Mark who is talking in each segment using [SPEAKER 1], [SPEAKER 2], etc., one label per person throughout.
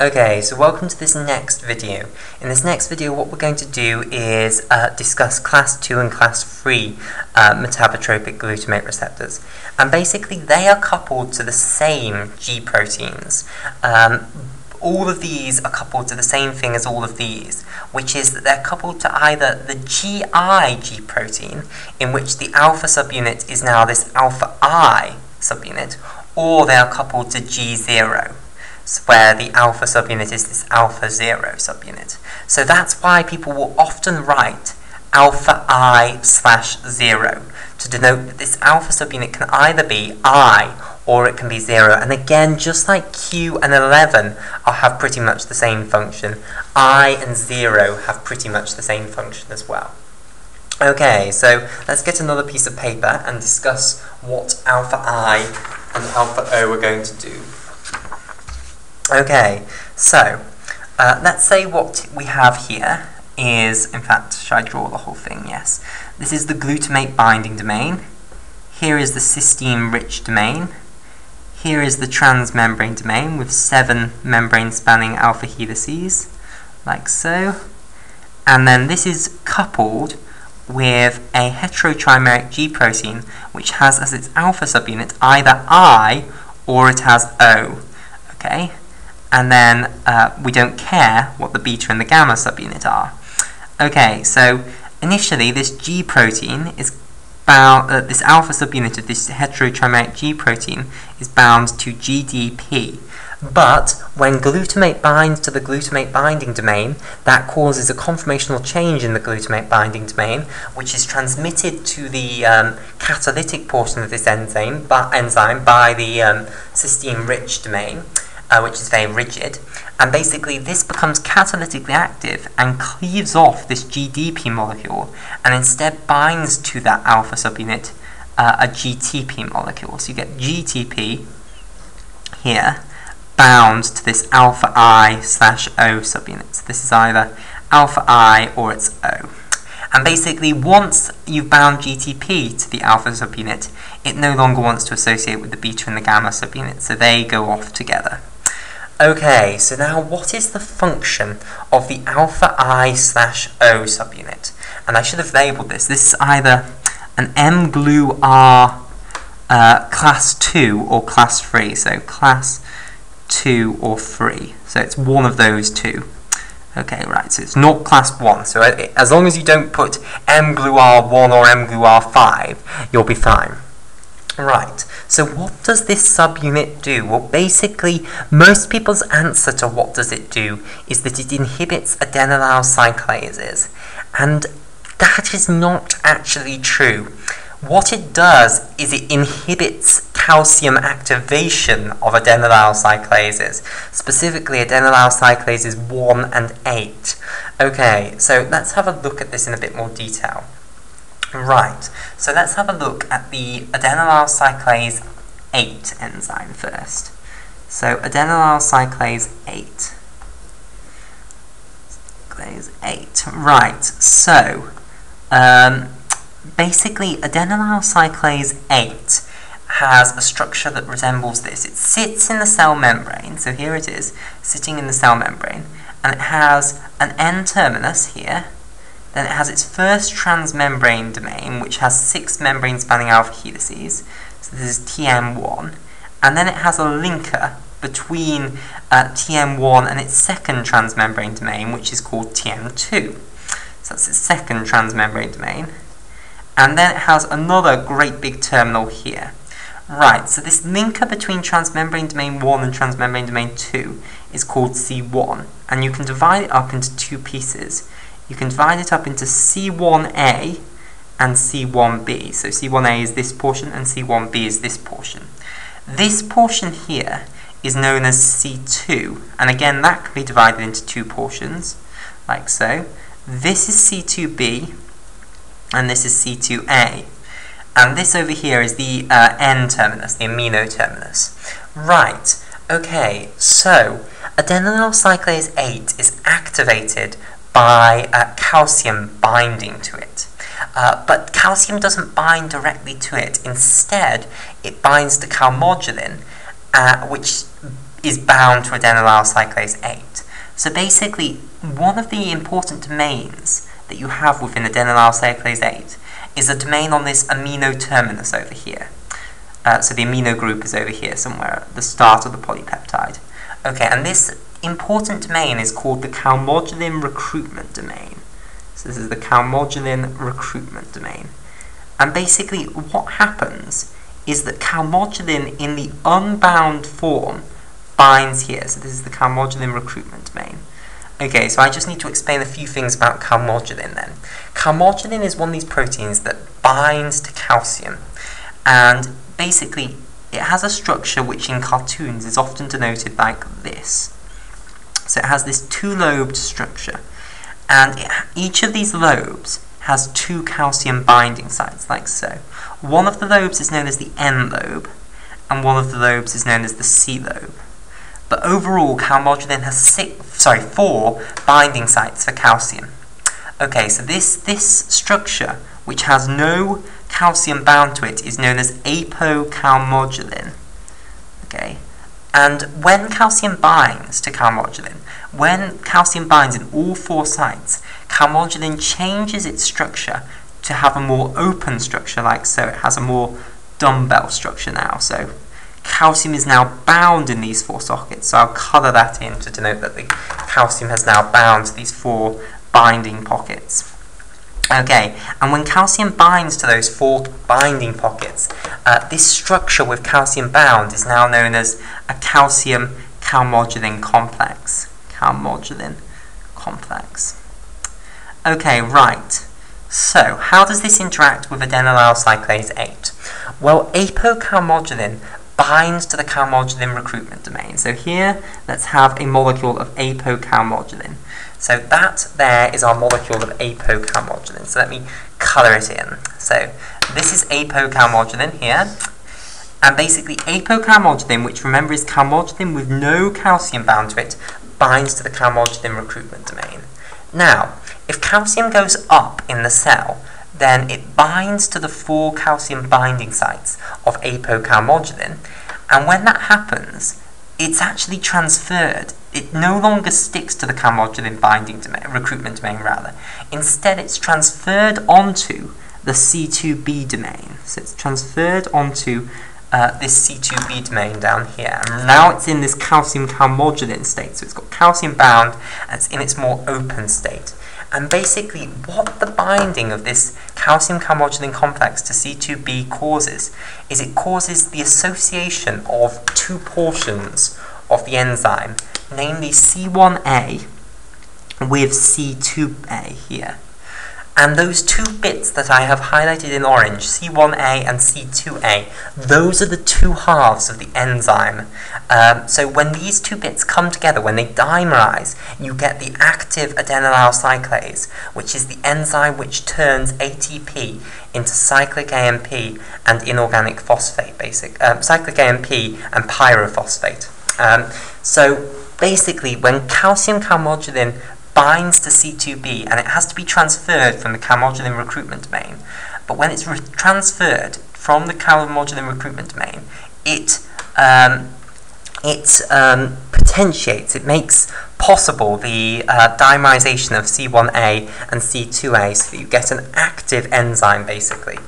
[SPEAKER 1] Okay, so welcome to this next video. In this next video what we're going to do is uh, discuss class 2 and class 3 uh, metabotropic glutamate receptors. And basically they are coupled to the same G proteins. Um, all of these are coupled to the same thing as all of these, which is that they're coupled to either the GI G protein, in which the alpha subunit is now this alpha I subunit, or they are coupled to Go where the alpha subunit is this alpha o subunit. So that's why people will often write alpha i slash o to denote that this alpha subunit can either be i or it can be o. And again, just like q and 11 I'll have pretty much the same function, i and o have pretty much the same function as well. Okay, so let's get another piece of paper and discuss what alpha i and alpha o are going to do. Okay, so uh, let's say what we have here is, in fact, should I draw the whole thing? Yes. This is the glutamate binding domain. Here is the cysteine-rich domain. Here is the transmembrane domain with seven membrane-spanning alpha helices, like so. And then this is coupled with a heterotrimeric G protein, which has as its alpha subunit either I or it has O. Okay, and then uh, we don't care what the beta and the gamma subunit are. Okay, so initially this G protein is bound, uh, this alpha subunit of this heterotrimeric G protein is bound to GDP. But when glutamate binds to the glutamate binding domain, that causes a conformational change in the glutamate binding domain, which is transmitted to the um, catalytic portion of this enzyme by, enzyme by the um, cysteine-rich domain uh, which is very rigid. And basically this becomes catalytically active and cleaves off this GDP molecule and instead binds to that alpha subunit uh, a GTP molecule. So you get GTP here bound to this alpha I slash O subunit. So this is either alpha I or it's O. And basically, once you've bound GTP to the alpha subunit, it no longer wants to associate with the beta and the gamma subunit, so they go off together. Okay, so now what is the function of the alpha I slash O subunit? And I should have labelled this. This is either an M-GLU-R uh, class 2 or class 3. So class 2 or 3. So it's one of those two. Okay, right, so it's not class 1. So uh, as long as you don't put M-GLU-R1 or M-GLU-R5, you'll be fine. Right, so what does this subunit do? Well, basically, most people's answer to what does it do is that it inhibits adenylyl cyclases. And that is not actually true. What it does is it inhibits calcium activation of adenylyl cyclases, specifically adenylyl cyclases 1 and 8. Okay, so let's have a look at this in a bit more detail. Right, so let's have a look at the adenylyl cyclase 8 enzyme first. So adenylyl cyclase 8. Cyclase 8. Right, so um, basically adenylyl cyclase 8 has a structure that resembles this. It sits in the cell membrane, so here it is, sitting in the cell membrane, and it has an N-terminus here, then it has its first transmembrane domain, which has six membrane-spanning alpha helices. So this is TM1. And then it has a linker between uh, TM1 and its second transmembrane domain, which is called TM2. So that's its second transmembrane domain. And then it has another great big terminal here. Right, so this linker between transmembrane domain 1 and transmembrane domain 2 is called C1. And you can divide it up into two pieces you can divide it up into C1a and C1b. So C1a is this portion and C1b is this portion. This portion here is known as C2, and again that can be divided into two portions, like so. This is C2b, and this is C2a. And this over here is the uh, N-terminus, the amino terminus. Right, okay, so adenylyl cyclase 8 is activated by uh, calcium binding to it. Uh, but calcium doesn't bind directly to it. Instead, it binds to calmodulin, uh, which is bound to adenylyl cyclase 8. So basically, one of the important domains that you have within adenylyl cyclase 8 is a domain on this amino terminus over here. Uh, so the amino group is over here somewhere at the start of the polypeptide. Okay, and this important domain is called the calmodulin recruitment domain. So this is the calmodulin recruitment domain. And basically what happens is that calmodulin in the unbound form binds here. So this is the calmodulin recruitment domain. Okay, so I just need to explain a few things about calmodulin then. Calmodulin is one of these proteins that binds to calcium. And basically, it has a structure which in cartoons is often denoted like this. So it has this two-lobed structure. And it, each of these lobes has two calcium binding sites, like so. One of the lobes is known as the N lobe, and one of the lobes is known as the C lobe. But overall, calmodulin has six, sorry, four binding sites for calcium. Okay, so this, this structure, which has no calcium bound to it, is known as apocalmodulin. Okay, and when calcium binds to calmodulin, when calcium binds in all four sites, calmodulin changes its structure to have a more open structure like so. It has a more dumbbell structure now. So calcium is now bound in these four sockets. So I'll colour that in to denote that the calcium has now bound to these four binding pockets. Okay, and when calcium binds to those four binding pockets, uh, this structure with calcium bound is now known as a calcium calmodulin complex. Calmodulin complex. Okay, right. So, how does this interact with adenylyl cyclase 8? Well, apocalmodulin binds to the calmodulin recruitment domain. So here, let's have a molecule of apocalmodulin. So that there is our molecule of apocalmodulin. So let me colour it in. So this is apocalmodulin here. And basically apocalmodulin, which remember is calmodulin with no calcium bound to it, binds to the calmodulin recruitment domain. Now, if calcium goes up in the cell, then it binds to the four calcium binding sites of apocalmodulin, and when that happens, it's actually transferred. It no longer sticks to the calmodulin binding domain, recruitment domain rather. Instead, it's transferred onto the C2b domain. So it's transferred onto uh, this C2b domain down here. And now it's in this calcium calmodulin state. So it's got calcium bound and it's in its more open state. And basically, what the binding of this calcium calmodulin complex to C2b causes is it causes the association of two portions of the enzyme, namely C1a with C2a here. And those two bits that I have highlighted in orange, C1a and C2a, those are the two halves of the enzyme. Um, so when these two bits come together, when they dimerize, you get the active adenylyl cyclase, which is the enzyme which turns ATP into cyclic AMP and inorganic phosphate, basic um, cyclic AMP and pyrophosphate. Um, so basically, when calcium calmodulin binds to C2b and it has to be transferred from the calmodulin recruitment domain. But when it's transferred from the calmodulin recruitment domain, it um, it um, potentiates, it makes possible the uh, dimerization of C1a and C2a so that you get an active enzyme basically.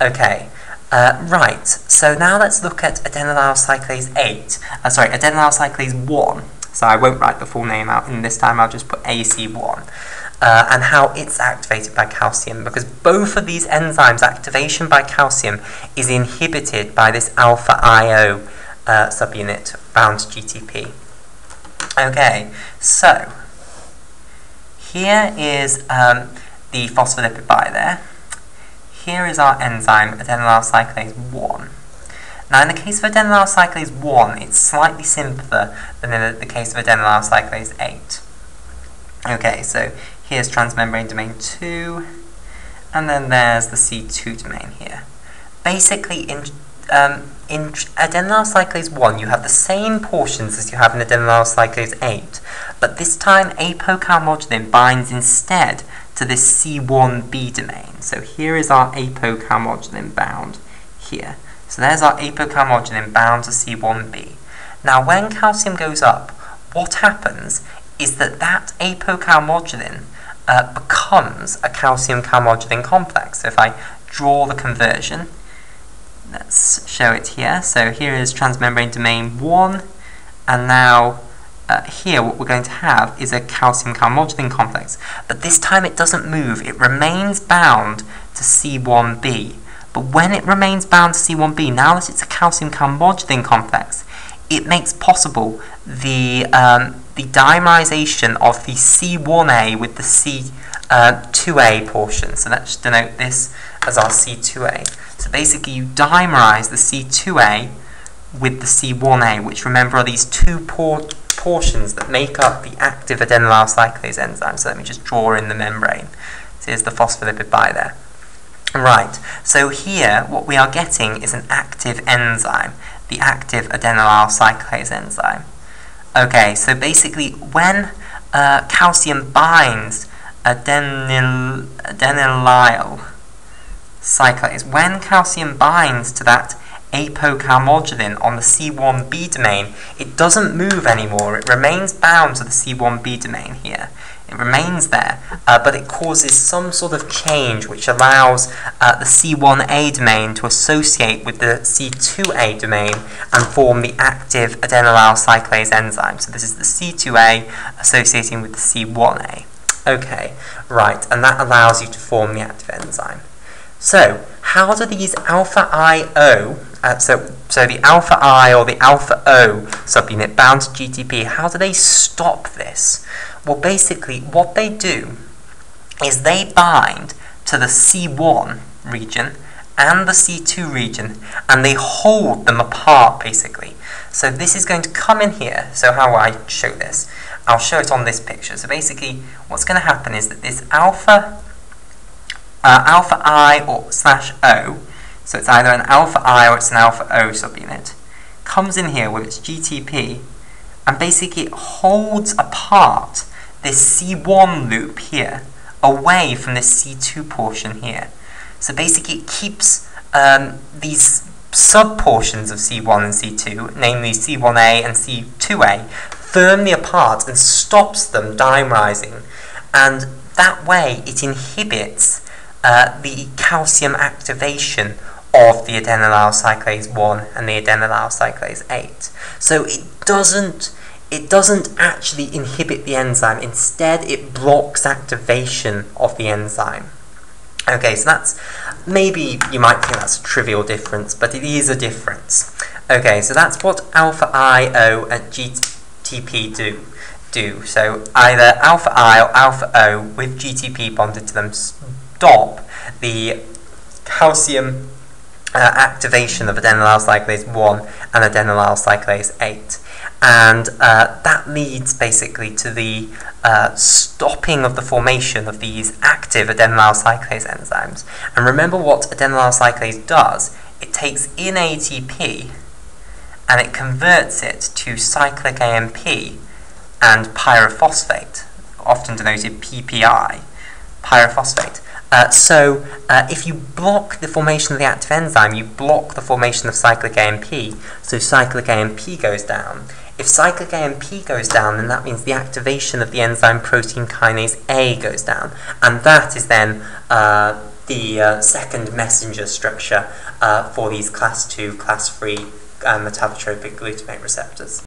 [SPEAKER 1] Okay, uh, right, so now let's look at adenylyl cyclase 8, uh, sorry, adenylyl cyclase 1. So I won't write the full name out, and this time I'll just put AC1. Uh, and how it's activated by calcium, because both of these enzymes' activation by calcium is inhibited by this alpha IO uh, subunit bound to GTP. Okay, so here is um, the phospholipid bilayer. Here is our enzyme adenylyl cyclase 1. Now in the case of adenylyl cyclase 1, it's slightly simpler than in the case of adenylyl cyclase 8. Okay, so here's transmembrane domain 2, and then there's the C2 domain here. Basically, in, um, in adenylyl cyclase 1, you have the same portions as you have in adenylyl cyclase 8, but this time apocalmodulin binds instead to this C1b domain. So here is our apocalmodulin bound here. So there's our apocalmodulin bound to C1b. Now, when calcium goes up, what happens is that that apocalmodulin uh, becomes a calcium calmodulin complex. So if I draw the conversion, let's show it here. So here is transmembrane domain 1, and now uh, here what we're going to have is a calcium calmodulin complex. But this time it doesn't move, it remains bound to C1b. But when it remains bound to C1b, now that it's a calcium calmodulin complex, it makes possible the, um, the dimerization of the C1a with the C2a uh, portion. So let's denote this as our C2a. So basically you dimerize the C2a with the C1a, which remember are these two por portions that make up the active adenylyl cyclase enzyme. So let me just draw in the membrane. So here's the phospholipid bilayer. Right, so here what we are getting is an active enzyme, the active adenylyl cyclase enzyme. Okay, so basically when uh, calcium binds adenyl, adenylyl cyclase, when calcium binds to that apocalmodulin on the C1b domain, it doesn't move anymore, it remains bound to the C1b domain here. It remains there, uh, but it causes some sort of change which allows uh, the C1a domain to associate with the C2a domain and form the active adenylyl cyclase enzyme. So this is the C2a associating with the C1a. Okay, right, and that allows you to form the active enzyme. So, how do these alpha IO, uh, so, so the alpha I or the alpha O subunit bound to GTP, how do they stop this? Well, basically, what they do is they bind to the C1 region and the C2 region, and they hold them apart, basically. So this is going to come in here. So how I show this? I'll show it on this picture. So basically, what's going to happen is that this alpha, uh, alpha I or slash O, so it's either an alpha I or it's an alpha O subunit, comes in here with its GTP, and basically it holds apart this C1 loop here away from this C2 portion here. So basically it keeps um, these sub-portions of C1 and C2, namely C1a and C2a, firmly apart and stops them dimerizing. And that way it inhibits uh, the calcium activation of the adenylyl cyclase 1 and the adenylyl cyclase 8. So it doesn't it doesn't actually inhibit the enzyme. Instead, it blocks activation of the enzyme. Okay, so that's, maybe you might think that's a trivial difference, but it is a difference. Okay, so that's what alpha IO and GTP do. do. So either alpha I or alpha O with GTP bonded to them stop the calcium uh, activation of adenylyl cyclase 1 and adenylyl cyclase 8 and uh, that leads basically to the uh, stopping of the formation of these active adenylyl cyclase enzymes. And remember what adenylyl cyclase does, it takes in ATP and it converts it to cyclic AMP and pyrophosphate, often denoted PPI, pyrophosphate. Uh, so uh, if you block the formation of the active enzyme, you block the formation of cyclic AMP, so cyclic AMP goes down. If cyclic AMP goes down, then that means the activation of the enzyme protein kinase A goes down, and that is then uh, the uh, second messenger structure uh, for these class 2, class 3 uh, metabotropic glutamate receptors.